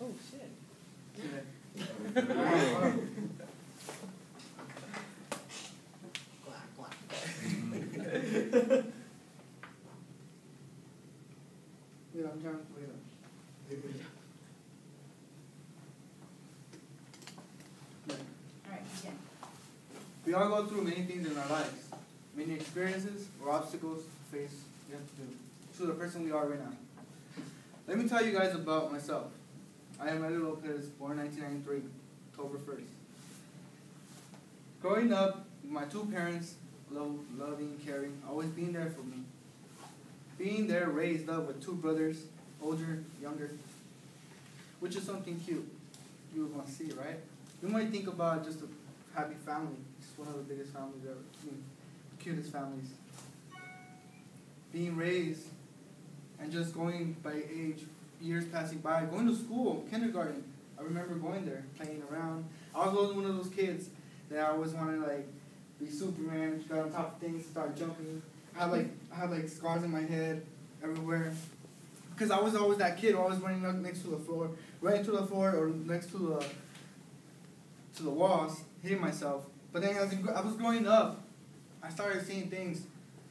Oh, shit. We all go through many things in our lives, many experiences or obstacles face we to the person we are right now. Let me tell you guys about myself. I am Elio Lopez, born 1993, October 1st. Growing up, my two parents, love, loving, caring, always being there for me. Being there, raised up with two brothers, older, younger, which is something cute. You would want to see, right? You might think about just a happy family. It's one of the biggest families ever. I mean, cutest families. Being raised and just going by age, years passing by, going to school, kindergarten. I remember going there, playing around. I was always one of those kids that I always wanted to like be Superman, got on top of things, start jumping. I had like I had like scars in my head everywhere. Because I was always that kid, always running up next to the floor, running to the floor or next to the to the walls, hitting myself. But then as I was growing up, I started seeing things.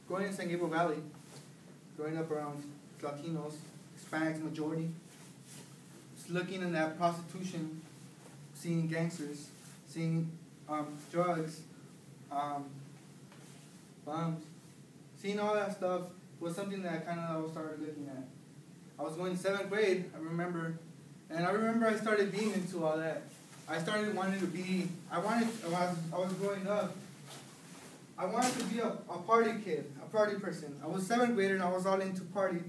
Growing in San Gabriel Valley, growing up around Latinos, Hispanics majority, just looking in that prostitution, seeing gangsters, seeing um, drugs, um, bums, seeing all that stuff was something that I kind of started looking at. I was going to seventh grade, I remember, and I remember I started being into all that. I started wanting to be, I wanted, I was, I was growing up, I wanted to be a, a party kid, a party person. I was seventh grader and I was all into party.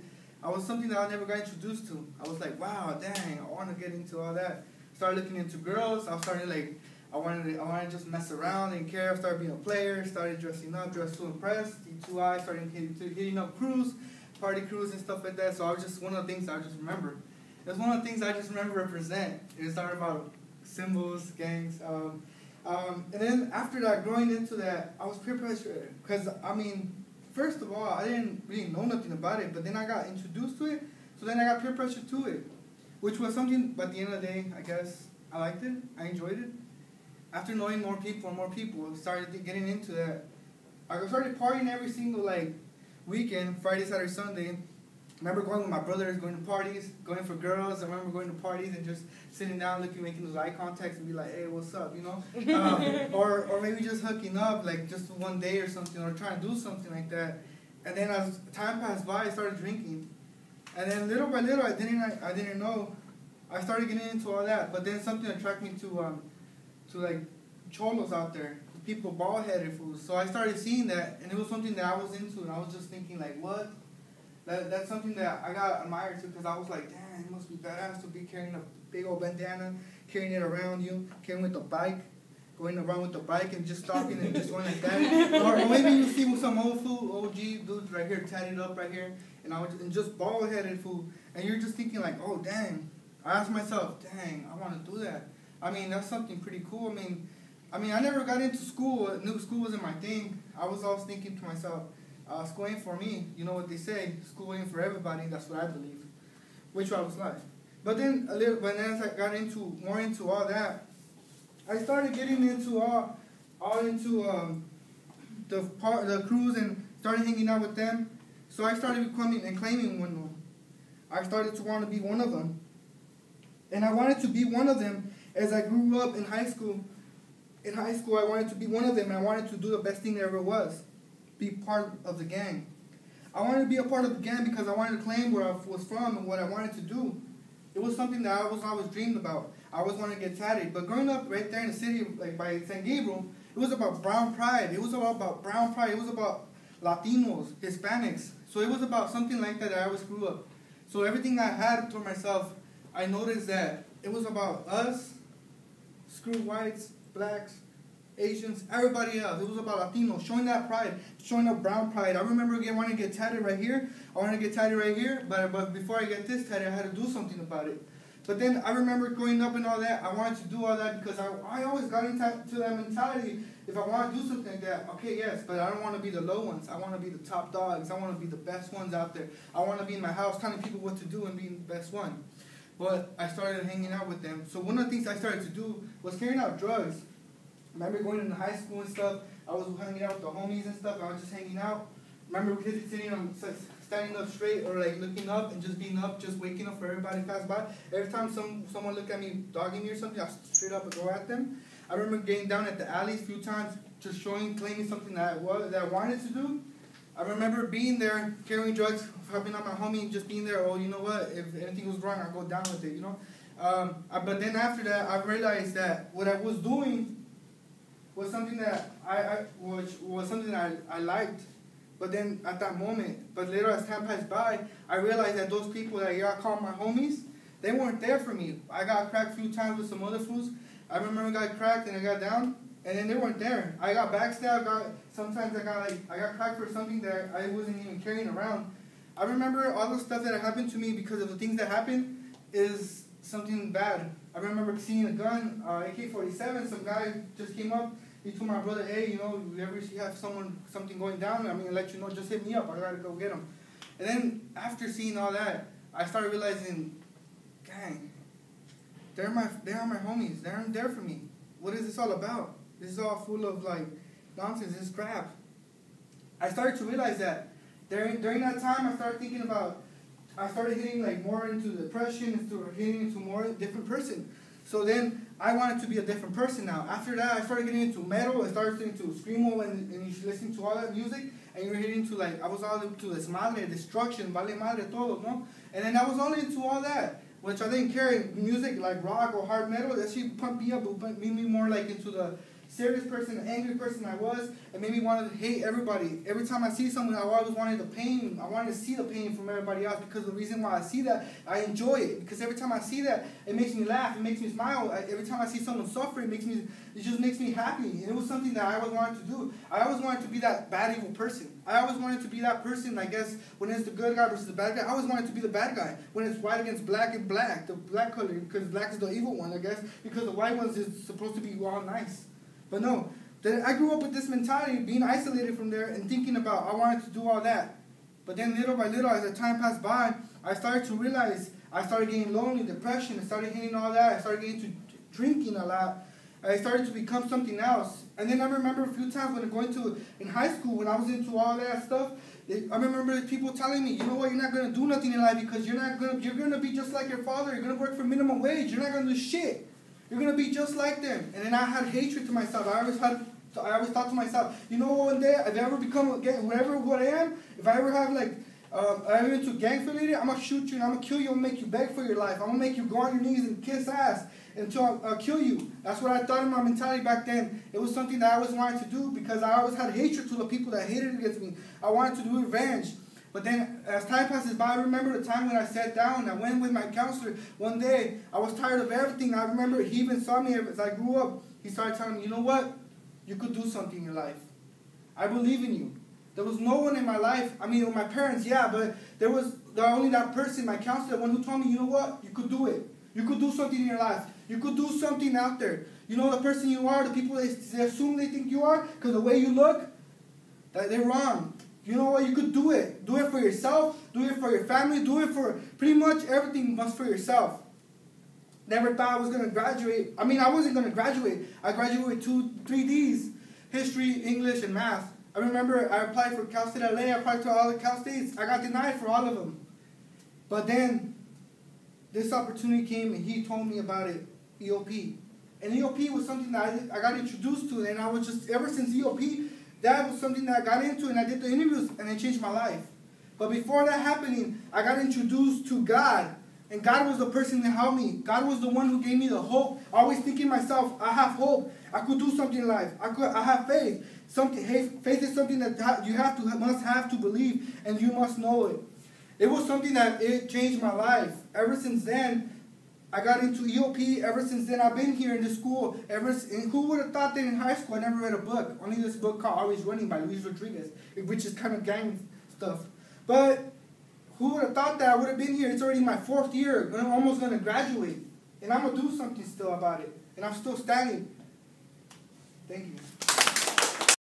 I was something that I never got introduced to. I was like, wow, dang, I want to get into all that. Started looking into girls. I started like, I wanted to, I wanted to just mess around and care. Started being a player. Started dressing up, dressed to impress. D2I. Started hitting, hitting up crews, party crews and stuff like that. So I was just one of the things I just remember. That's one of the things I just remember represent. It started about symbols, gangs. Um, um, and then after that, growing into that, I was peer pressure because I mean, first of all, I didn't really know nothing about it, but then I got introduced to it, so then I got peer pressure to it, which was something. But at the end of the day, I guess I liked it. I enjoyed it. After knowing more people and more people, started getting into that. I started partying every single like weekend, Friday, Saturday, Sunday. I remember going with my brothers, going to parties, going for girls. I remember going to parties and just sitting down, looking, making those eye contacts, and be like, "Hey, what's up?" You know, um, or or maybe just hooking up, like just one day or something, or trying to do something like that. And then as time passed by, I started drinking, and then little by little, I didn't I, I didn't know, I started getting into all that. But then something attracted me to um, to like cholos out there, people bald headed fools. So I started seeing that, and it was something that I was into, and I was just thinking like, what? That, that's something that I got admired to because I was like, damn, it must be badass to be carrying a big old bandana, carrying it around you, carrying with the bike, going around with the bike and just talking and just going like that. or, or maybe you see some old fool, OG dudes right here, tatted up right here, and I was and just bald headed fool, and you're just thinking like, oh dang. I asked myself, dang, I want to do that. I mean, that's something pretty cool. I mean, I mean, I never got into school. New school wasn't my thing. I was always thinking to myself, uh, school ain't for me. You know what they say, school ain't for everybody. That's what I believe, which I was like. But then a little, but as I got into more into all that, I started getting into all, all into um, the part, the crews, and started hanging out with them. So I started becoming and claiming one them. I started to want to be one of them, and I wanted to be one of them as I grew up in high school. In high school, I wanted to be one of them, and I wanted to do the best thing there ever was be part of the gang. I wanted to be a part of the gang because I wanted to claim where I was from and what I wanted to do. It was something that I was always dreamed about. I always wanted to get tatted. But growing up right there in the city, like by San Gabriel, it was about brown pride. It was all about brown pride. It was about Latinos, Hispanics. So it was about something like that that I always grew up. So everything I had for myself, I noticed that it was about us, screw whites, blacks, Asians, everybody else. It was about Latinos, showing that pride, showing that brown pride. I remember again wanting to get tatted right here. I wanted to get tatted right here, but but before I get this tatted, I had to do something about it. But then I remember growing up and all that. I wanted to do all that because I, I always got into that mentality. If I want to do something like that, okay, yes, but I don't want to be the low ones. I want to be the top dogs. I want to be the best ones out there. I want to be in my house telling people what to do and being the best one. but I started hanging out with them. So one of the things I started to do was carrying out drugs. Remember going into high school and stuff. I was hanging out with the homies and stuff. I was just hanging out. Remember kids sitting on standing up straight or like looking up and just being up, just waking up for everybody to pass by. Every time some someone looked at me dogging me or something, I straight up and go at them. I remember getting down at the alleys a few times, just showing, claiming something that I was that I wanted to do. I remember being there, carrying drugs, helping out my homie, just being there. Oh, you know what? If anything was wrong, I go down with it. You know. Um, but then after that, I realized that what I was doing was something that I, I was was something that I, I liked. But then at that moment, but later as time passed by, I realized that those people that y'all call my homies, they weren't there for me. I got cracked a few times with some other fools. I remember I got cracked and I got down, and then they weren't there. I got backstabbed. Got sometimes I got like I got cracked for something that I wasn't even carrying around. I remember all the stuff that happened to me because of the things that happened is something bad. I remember seeing a gun, uh, AK-47. Some guy just came up. He told my brother, "Hey, you know, you ever have someone something going down, I mean, let you know. Just hit me up. I gotta go get him." And then after seeing all that, I started realizing, gang, they're my they're my homies. They're there for me. What is this all about? This is all full of like nonsense. This is crap. I started to realize that during during that time, I started thinking about. I started hitting like more into depression, into hitting into more different person. So then I wanted to be a different person now. After that, I started getting into metal. I started listening to screamo and, and you listening to all that music. And you're hitting to like, I was all into desmadre, destruction, vale madre, todo, no? And then I was all into all that which I didn't care music like rock or hard metal. That shit pumped me up, but made me more like into the serious person, the angry person I was, It made me want to hate everybody. Every time I see someone, I always wanted the pain. I wanted to see the pain from everybody else because the reason why I see that, I enjoy it. Because every time I see that, it makes me laugh. It makes me smile. Every time I see someone suffer, it makes me, it just makes me happy. And it was something that I always wanted to do. I always wanted to be that bad evil person. I always wanted to be that person. I guess when it's the good guy versus the bad guy, I always wanted to be the bad guy. When it's white against black and black, the black color, because black is the evil one, I guess. Because the white ones is supposed to be all nice. But no, then I grew up with this mentality, being isolated from there and thinking about I wanted to do all that. But then little by little, as the time passed by, I started to realize I started getting lonely, depression, I started hitting all that. I started getting to drinking a lot. I started to become something else. And then I remember a few times when going to in high school when I was into all that stuff. I remember people telling me, you know what, you're not gonna do nothing in life because you're not gonna you're gonna be just like your father. You're gonna work for minimum wage. You're not gonna do shit. You're gonna be just like them. And then I had hatred to myself. I always had I always thought to myself, you know, one day if I ever become again, whatever what I am, if I ever have like um, I'm into gang affiliated, I'm gonna shoot you and I'm gonna kill you and make you beg for your life. I'm gonna make you go on your knees and kiss ass until I, kill you. That's what I thought in my mentality back then. It was something that I always wanted to do because I always had hatred to the people that hated against me. I wanted to do revenge. But then, as time passes by, I remember the time when I sat down. I went with my counselor one day. I was tired of everything. I remember he even saw me as I grew up. He started telling me, "You know what? You could do something in your life. I believe in you." There was no one in my life. I mean, my parents, yeah, but there was the only that person, my counselor, one who told me, "You know what? You could do it. You could do something in your life. You could do something out there. You know the person you are. The people they, they assume they think you are because the way you look, that they're wrong." You know what? You could do it. Do it for yourself. Do it for your family. Do it for pretty much everything must for yourself. Never thought I was going to graduate. I mean, I wasn't going to graduate. I graduated with two, three Ds history, English, and math. I remember I applied for Cal State LA. I applied to all the Cal States. I got denied for all of them. But then this opportunity came and he told me about it, EOP. And EOP was something that I, I got introduced to, and I was just, ever since EOP, that was something that I got into and I did the interviews and it changed my life. But before that happening, I got introduced to God. And God was the person that helped me. God was the one who gave me the hope. Always thinking myself, I have hope. I could do something in life. I could. I have faith. Something. Faith is something that you have to must have to believe, and you must know it. It was something that it changed my life. Ever since then, I got into EOP ever since then. I've been here in the school ever. And who would have thought that in high school I never read a book? Only this book called Always Running by Luis Rodriguez, which is kind of gang stuff. But who would have thought that I would have been here? It's already my fourth year, I'm almost gonna graduate, and I'm gonna do something still about it, and I'm still standing. Thank you.